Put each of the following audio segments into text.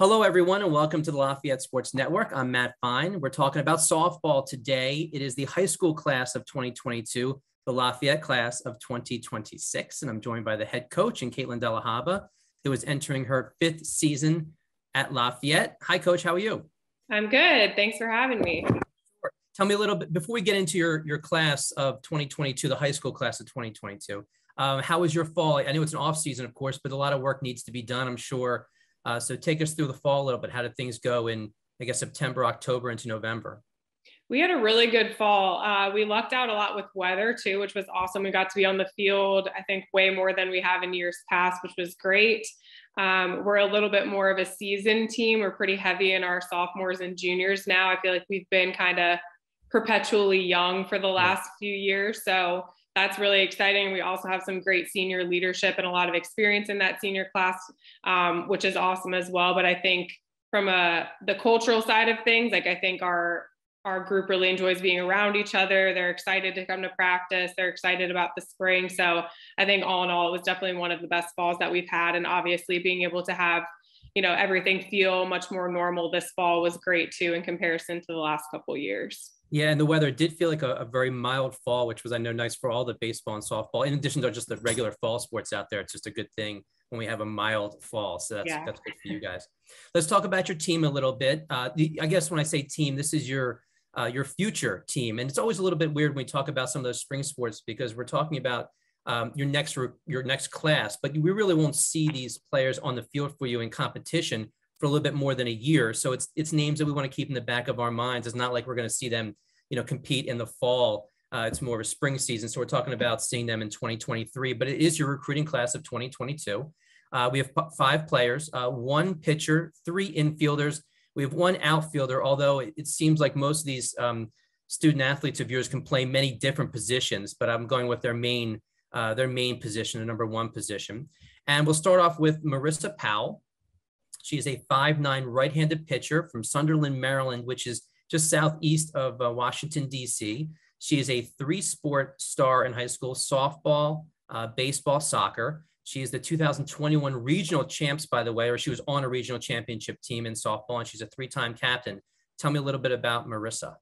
Hello, everyone, and welcome to the Lafayette Sports Network. I'm Matt Fine. We're talking about softball today. It is the high school class of 2022, the Lafayette class of 2026, and I'm joined by the head coach and Caitlyn de la Haba, who is entering her fifth season at Lafayette. Hi, Coach. How are you? I'm good. Thanks for having me. Tell me a little bit before we get into your your class of 2022, the high school class of 2022. Um, how was your fall? I know it's an off season, of course, but a lot of work needs to be done. I'm sure uh, so take us through the fall a little bit. How did things go in, I guess, September, October into November? We had a really good fall. Uh, we lucked out a lot with weather too, which was awesome. We got to be on the field, I think, way more than we have in years past, which was great. Um, we're a little bit more of a seasoned team. We're pretty heavy in our sophomores and juniors now. I feel like we've been kind of perpetually young for the last few years. So that's really exciting. We also have some great senior leadership and a lot of experience in that senior class, um, which is awesome as well. But I think from a the cultural side of things, like I think our our group really enjoys being around each other. They're excited to come to practice. They're excited about the spring. So I think all in all, it was definitely one of the best falls that we've had. And obviously being able to have, you know, everything feel much more normal this fall was great too in comparison to the last couple years. Yeah, and the weather did feel like a, a, very mild fall, which was I know nice for all the baseball and softball. In addition to just the regular fall sports out there, it's just a good thing when we have a mild fall. So that's yeah. that's good for you guys. Let's talk about your team a little bit. Uh, the, I guess when I say team, this is your uh, your future team, and it's always a little bit weird when we talk about some of those spring sports because we're talking about um, your next your next class, but we really won't see these players on the field for you in competition for a little bit more than a year. So it's it's names that we want to keep in the back of our minds. It's not like we're going to see them you know, compete in the fall. Uh, it's more of a spring season. So we're talking about seeing them in 2023, but it is your recruiting class of 2022. Uh, we have five players, uh, one pitcher, three infielders. We have one outfielder, although it, it seems like most of these um, student athletes of yours can play many different positions, but I'm going with their main uh, their main position, the number one position. And we'll start off with Marissa Powell. She is a five-nine right-handed pitcher from Sunderland, Maryland, which is just southeast of uh, Washington, D.C. She is a three sport star in high school softball, uh, baseball, soccer. She is the 2021 regional champs, by the way, or she was on a regional championship team in softball, and she's a three time captain. Tell me a little bit about Marissa.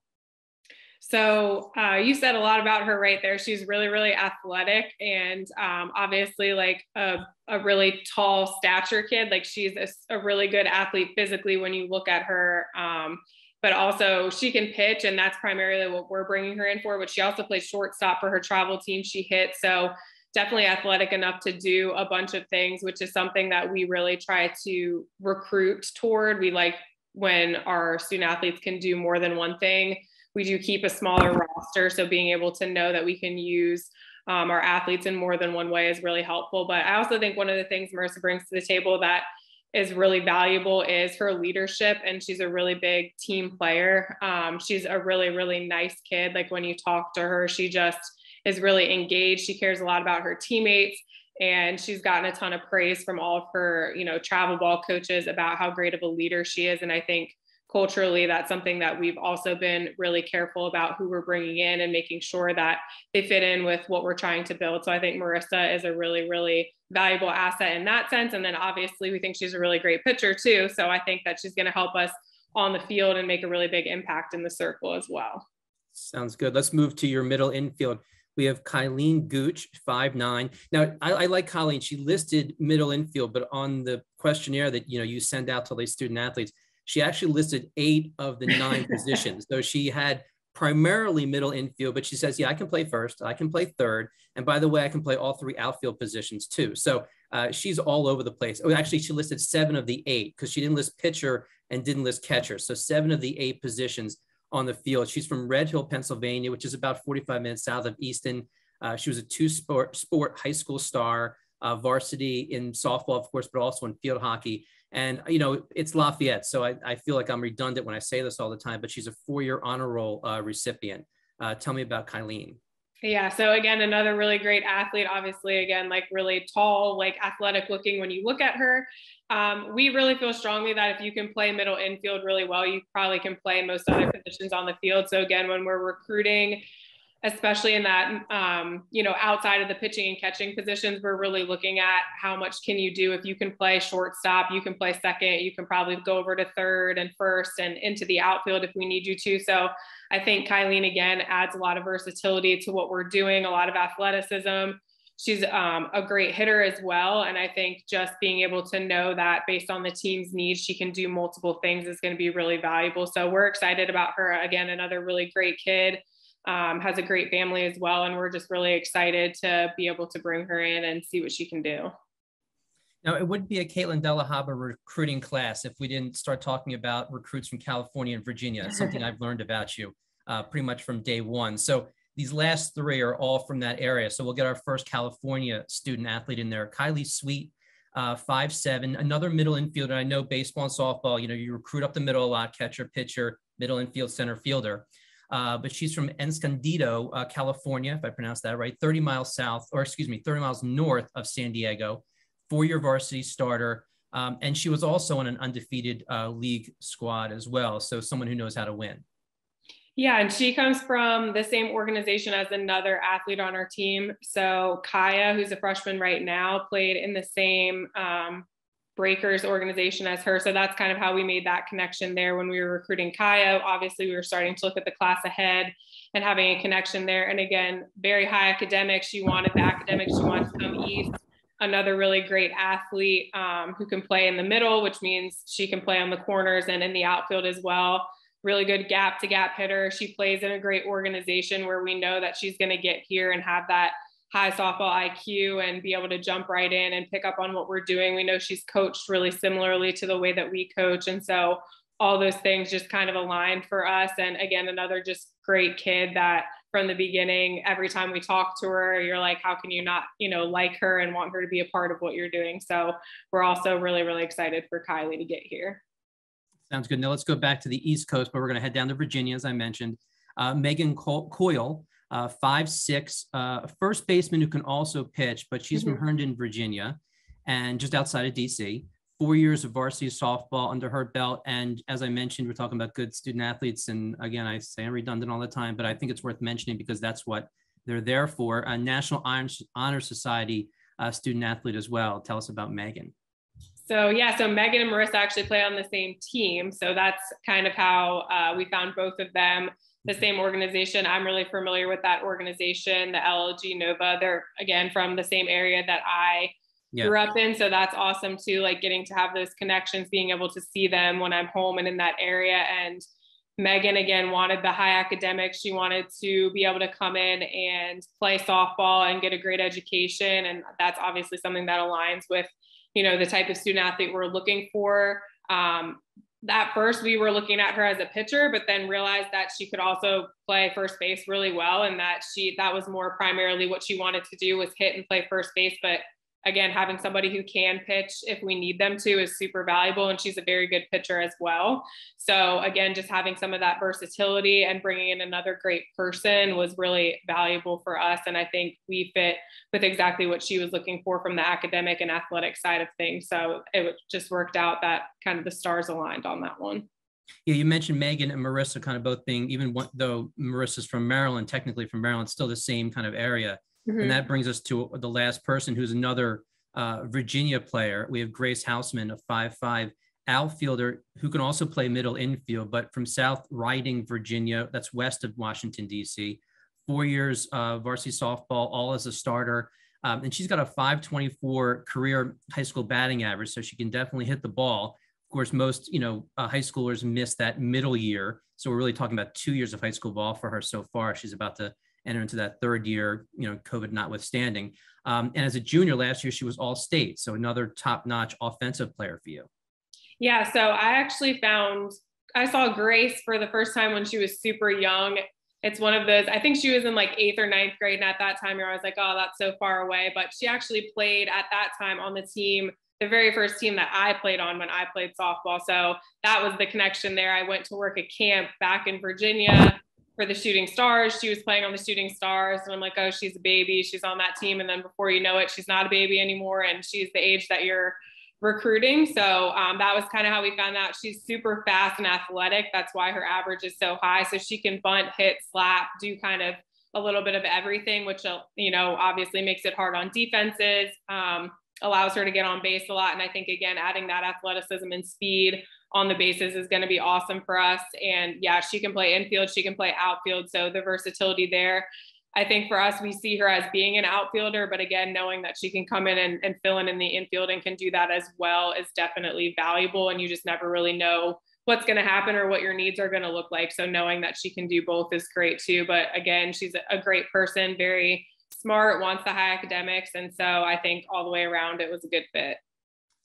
So uh, you said a lot about her right there. She's really, really athletic and um, obviously like a, a, really tall stature kid. Like she's a, a, really good athlete physically when you look at her. Um, but also she can pitch and that's primarily what we're bringing her in for but she also plays shortstop for her travel team. She hit so definitely athletic enough to do a bunch of things which is something that we really try to recruit toward. We like when our student athletes can do more than one thing. We do keep a smaller roster so being able to know that we can use um, our athletes in more than one way is really helpful. But i also think one of the things marissa brings to the table that is really valuable is her leadership and she's a really big team player. Um, she's a really really nice kid. Like when you talk to her she just is really engaged. She cares a lot about her teammates and she's gotten a ton of praise from all of her you know travel ball coaches about how great of a leader she is. And i think culturally that's something that we've also been really careful about who we're bringing in and making sure that they fit in with what we're trying to build. So i think marissa is a really really valuable asset in that sense. And then obviously we think she's a really great pitcher too. So i think that she's going to help us on the field and make a really big impact in the circle as well. Sounds good. Let's move to your middle infield. We have Kylene Gooch, five nine. Now, I, I, like Kylene. She listed middle infield, but on the questionnaire that you know you send out to all these student athletes, she actually listed eight of the nine positions. So she had primarily middle infield, but she says, yeah, I can play first, I can play third. And by the way, I can play all three outfield positions too. So uh, she's all over the place. Oh, actually, she listed seven of the eight because she didn't list pitcher and didn't list catcher. So seven of the eight positions on the field. She's from Red Hill, Pennsylvania, which is about 45 minutes south of Easton. Uh, she was a two sport, sport high school star, uh, varsity in softball, of course, but also in field hockey. And, you know, it's Lafayette. So I, I feel like I'm redundant when I say this all the time, but she's a four year honor roll uh, recipient. Uh, tell me about Kylene. Yeah. So again, another really great athlete, obviously, again, like really tall, like athletic looking when you look at her. Um, we really feel strongly that if you can play middle infield really well, you probably can play most other positions on the field. So again, when we're recruiting especially in that, um, you know, outside of the pitching and catching positions, we're really looking at how much can you do if you can play shortstop, you can play second, you can probably go over to third and first and into the outfield if we need you to. So I think Kylene again adds a lot of versatility to what we're doing, a lot of athleticism. She's um, a great hitter as well. And I think just being able to know that based on the team's needs, she can do multiple things is going to be really valuable. So we're excited about her. Again, another really great kid um, has a great family as well. And we're just really excited to be able to bring her in and see what she can do. Now, it would be a Caitlyn de la Haba recruiting class if we didn't start talking about recruits from California and Virginia. Something I've learned about you uh, pretty much from day one. So these last three are all from that area. So we'll get our first California student athlete in there. Kylie Sweet, uh, five seven, another middle infielder. I know baseball and softball, you know, you recruit up the middle a lot, catcher, pitcher, middle infield, center fielder. Uh, but she's from Escondido, uh, California, if I pronounce that right, 30 miles south, or excuse me, 30 miles north of San Diego, four-year varsity starter. Um, and she was also on an undefeated uh, league squad as well. So someone who knows how to win. Yeah, and she comes from the same organization as another athlete on our team. So Kaya, who's a freshman right now, played in the same um, Breakers organization as her. So that's kind of how we made that connection there when we were recruiting Kaya. Obviously, we were starting to look at the class ahead and having a connection there. And again, very high academics. She wanted the academics, she wanted to come east. Another really great athlete um, who can play in the middle, which means she can play on the corners and in the outfield as well. Really good gap to gap hitter. She plays in a great organization where we know that she's going to get here and have that high softball IQ and be able to jump right in and pick up on what we're doing. We know she's coached really similarly to the way that we coach. And so all those things just kind of aligned for us. And again, another just great kid that from the beginning, every time we talk to her, you're like, how can you not, you know, like her and want her to be a part of what you're doing? So we're also really, really excited for Kylie to get here. Sounds good. Now let's go back to the East Coast, but we're going to head down to Virginia, as I mentioned. Uh, Megan Coyle uh, five six, uh, first baseman who can also pitch, but she's mm-hmm. from Herndon, Virginia, and just outside of DC. Four years of varsity softball under her belt, and as I mentioned, we're talking about good student athletes. And again, I say I'm redundant all the time, but I think it's worth mentioning because that's what they're there for. A National Honor, Honor Society uh, student athlete as well. Tell us about Megan. So yeah, so Megan and Marissa actually play on the same team. So that's kind of how uh, we found both of them the same organization. I'm really familiar with that organization, the LLG Nova. They're again from the same area that I yeah. grew up in. So that's awesome too, like getting to have those connections, being able to see them when I'm home and in that area. And Megan again wanted the high academics. She wanted to be able to come in and play softball and get a great education. And that's obviously something that aligns with, you know, the type of student athlete we're looking for. Um, at first we were looking at her as a pitcher, but then realized that she could also play first base really well and that she that was more primarily what she wanted to do was hit and play first base. But again, having somebody who can pitch if we need them to is super valuable. And she's a very good pitcher as well. So, again, just having some of that versatility and bringing in another great person was really valuable for us. And I think we fit with exactly what she was looking for from the academic and athletic side of things. So, it just worked out that kind of the stars aligned on that one. Yeah, you mentioned Megan and Marissa kind of both being, even though Marissa's from Maryland, technically from Maryland, still the same kind of area Mm-hmm. And that brings us to the last person who's another uh, Virginia player. We have Grace Houseman, a five-five outfielder who can also play middle infield, but from South Riding, Virginia, that's west of Washington, D.C. Four years uh, varsity softball, all as a starter. Um, and she's got a 524 career high school batting average, so she can definitely hit the ball. Of course, most you know uh, high schoolers miss that middle year, so we're really talking about two years of high school ball for her so far. She's about to enter into that third year, you know, COVID notwithstanding. Um, and as a junior last year, she was all state. So another top notch offensive player for you. Yeah. So I actually found, I saw Grace for the first time when she was super young. It's one of those, I think she was in like eighth or ninth grade. And at that time, I was like, oh, that's so far away. But she actually played at that time on the team the very first team that I played on when I played softball. So that was the connection there. I went to work at camp back in Virginia for the Shooting Stars. She was playing on the Shooting Stars, and I'm like, oh, she's a baby. She's on that team, and then before you know it, she's not a baby anymore, and she's the age that you're recruiting. So um, that was kind of how we found out. She's super fast and athletic. That's why her average is so high. So she can bunt, hit, slap, do kind of a little bit of everything, which, uh, you know, obviously makes it hard on defenses, um, allows her to get on base a lot. And I think, again, adding that athleticism and speed on the bases is going to be awesome for us. And yeah, she can play infield, she can play outfield. So the versatility there. I think for us, we see her as being an outfielder, but again, knowing that she can come in and, and fill in in the infield and can do that as well is definitely valuable. And you just never really know what's going to happen or what your needs are going to look like. So knowing that she can do both is great too. But again, she's a great person, very smart, wants the high academics. And so I think all the way around it was a good fit.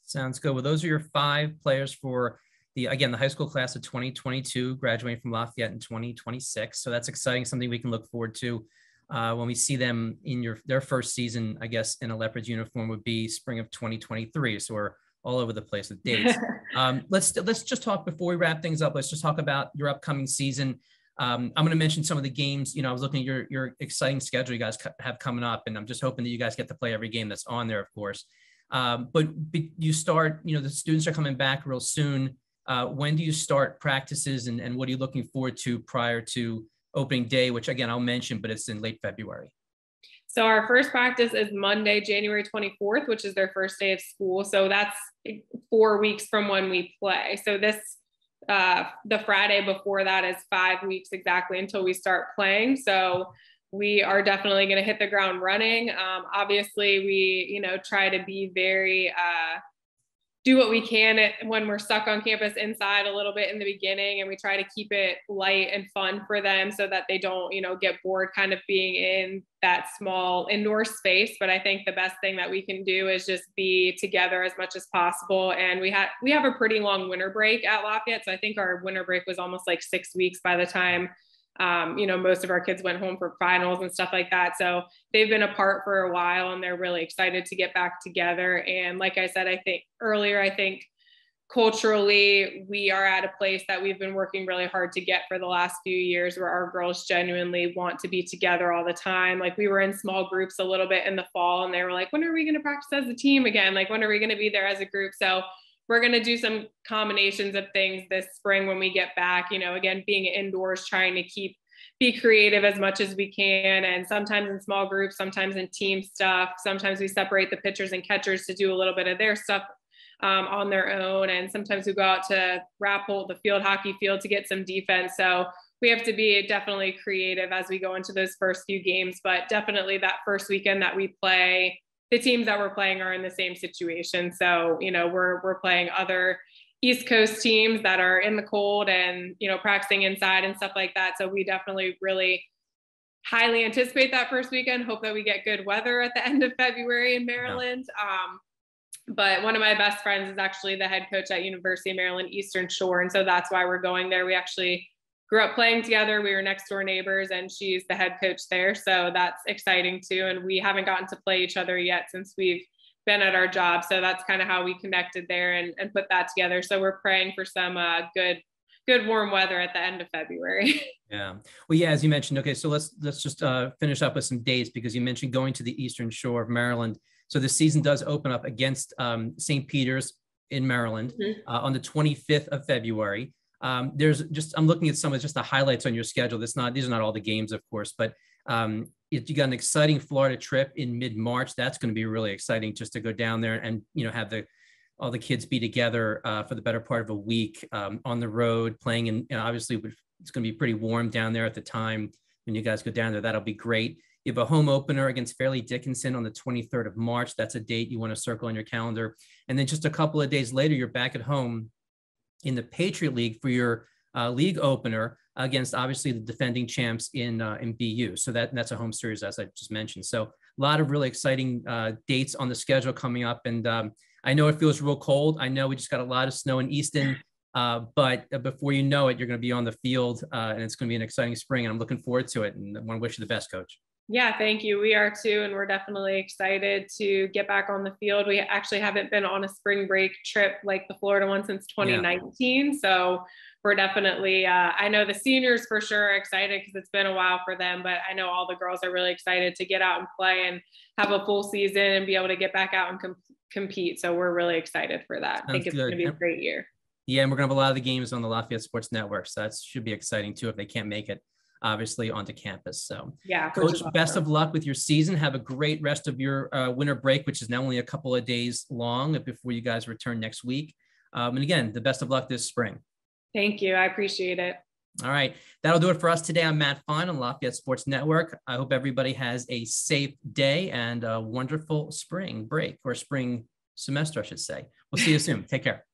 Sounds good. Well, those are your five players for the, again, the high school class of 2022, graduating from Lafayette in 2026. So that's exciting, something we can look forward to uh, when we see them in your their first season, I guess, in a Leopards uniform would be spring of 2023. So we're all over the place with dates. um, let's let's just talk before we wrap things up. Let's just talk about your upcoming season. Um, I'm going to mention some of the games. You know, I was looking at your your exciting schedule you guys have coming up, and I'm just hoping that you guys get to play every game that's on there, of course. Um, but you start, you know, the students are coming back real soon. Uh, when do you start practices, and, and what are you looking forward to prior to opening day, which again I'll mention, but it's in late February? So our first practice is Monday, January 24th, which is their first day of school. So that's four weeks from when we play. So this uh, the Friday before that is five weeks exactly until we start playing. So we are definitely going to hit the ground running. Um, obviously, we you know try to be very uh, do what we can at, when we're stuck on campus inside a little bit in the beginning and we try to keep it light and fun for them so that they don't you know get bored kind of being in that small indoor space. But i think the best thing that we can do is just be together as much as possible. And we have we have a pretty long winter break at lafayette. So i think our winter break was almost like six weeks by the time um, you know, most of our kids went home for finals and stuff like that. So they've been apart for a while and they're really excited to get back together. And like I said, I think earlier, I think culturally, we are at a place that we've been working really hard to get for the last few years where our girls genuinely want to be together all the time. Like we were in small groups a little bit in the fall and they were like, when are we going to practice as a team again? Like, when are we going to be there as a group? So we're going to do some combinations of things this spring when we get back you know again being indoors trying to keep be creative as much as we can. And sometimes in small groups sometimes in team stuff sometimes we separate the pitchers and catchers to do a little bit of their stuff um, on their own. And sometimes we go out to Rappolt the field hockey field to get some defense. So we have to be definitely creative as we go into those first few games but definitely that first weekend that we play the teams that we're playing are in the same situation. So, you know, we're we're playing other East Coast teams that are in the cold and, you know, practicing inside and stuff like that. So we definitely really highly anticipate that first weekend. Hope that we get good weather at the end of February in Maryland. Um, but one of my best friends is actually the head coach at University of Maryland Eastern Shore, and so that's why we're going there. We actually grew up playing together. We were next door neighbors, and she's the head coach there. So that's exciting too. And we haven't gotten to play each other yet since we've been at our job. So that's kind of how we connected there and, and put that together. So we're praying for some uh, good good warm weather at the end of February. yeah. Well, yeah, as you mentioned. Okay, so let's let's just uh, finish up with some dates because you mentioned going to the Eastern Shore of Maryland. So the season does open up against um, St. Peter's in Maryland mm-hmm. uh, on the 25th of February. Um, there's just I'm looking at some of just the highlights on your schedule. That's not these are not all the games, of course, but um, you got an exciting Florida trip in mid March. That's going to be really exciting just to go down there and you know have the all the kids be together uh, for the better part of a week um, on the road playing. And you know, obviously it's going to be pretty warm down there at the time when you guys go down there. That'll be great. You have a home opener against Fairleigh Dickinson on the 23rd of March. That's a date you want to circle on your calendar. And then just a couple of days later, you're back at home in the Patriot League for your uh, league opener against obviously the defending champs in uh, in BU. So that that's a home series, as I just mentioned. So a lot of really exciting uh, dates on the schedule coming up, and um, I know it feels real cold. I know we just got a lot of snow in Easton, uh, but uh, before you know it, you're going to be on the field, uh, and it's going to be an exciting spring. And I'm looking forward to it, and I want to wish you the best, Coach. Yeah, thank you. We are too, and we're definitely excited to get back on the field. We actually haven't been on a spring break trip like the Florida one since 2019. Yeah. So we're definitely, uh, I know the seniors for sure are excited because it's been a while for them, but I know all the girls are really excited to get out and play and have a full season and be able to get back out and com- compete. So we're really excited for that. Sounds I think it's going to be a great year. Yeah, and we're going to have a lot of the games on the Lafayette Sports Network. So that should be exciting too if they can't make it. Obviously onto campus. So yeah, coach, best of luck with your season. Have a great rest of your uh, winter break, which is now only a couple of days long before you guys return next week. Um, and again, the best of luck this spring. Thank you. I appreciate it. All right. That'll do it for us today. I'm Matt Fine on Lafayette Sports Network. I hope everybody has a safe day and a wonderful spring break or spring semester, I should say. We'll see you soon. Take care.